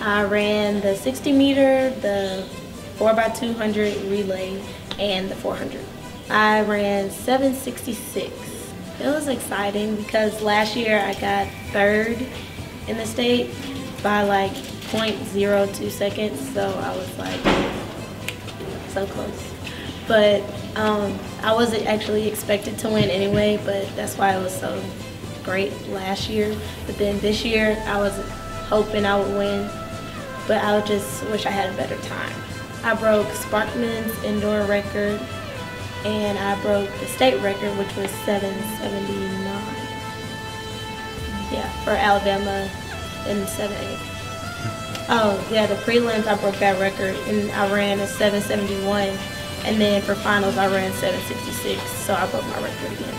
I ran the 60 meter, the 4x200 relay, and the 400. I ran 766. It was exciting because last year I got third in the state by like 0.02 seconds, so I was like so close. But um, I wasn't actually expected to win anyway, but that's why it was so great last year. But then this year I was hoping I would win, but I just wish I had a better time. I broke Sparkman's indoor record and I broke the state record, which was 779. Yeah, for Alabama in 7-8. Oh, yeah, the prelims, I broke that record, and I ran a 771. And then for finals, I ran 766, so I broke my record again.